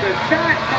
the chat.